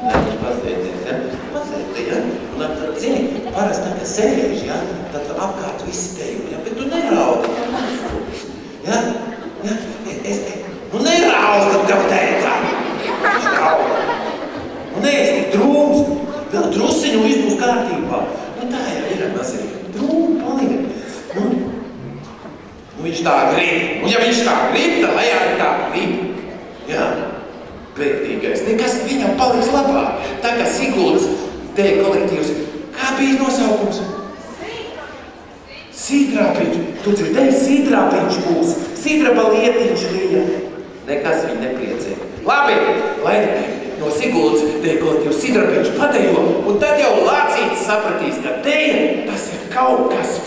Nē, pasēdēt, ja? Pasēdēt, ja? Un, tad, zini, parasti tā, ka sēž, ja? Tad apkārt visi teju, ja? Bet tu neraudi. Ja? Ja? Es, es, nu neraudi, tev teica. Neraudi. Nē, es tik drūms. Vēl drusiņu viss būs kārtībā. Nu tā jau ir mazliet. Drūmi paliek. Nu, nu viņš tā grib. Un ja viņš tā grib, tad lai arī tā grib. Jā. Pētīgais. Nekas viņam paliks labāk. Tā kā Sigulds te kolektīvs. Kā bija nosaukums? Sīdrapiņš. Tu dzirdēji, sīdrapiņš būs. Sīdraba lietiņš lija. Nekas viņu nepriecē. Labi, lai no Siguldas te kolektīvs sīdrapiņš padejo, un tad jau Lācīts sapratīs, ka teja tas ir kaut kas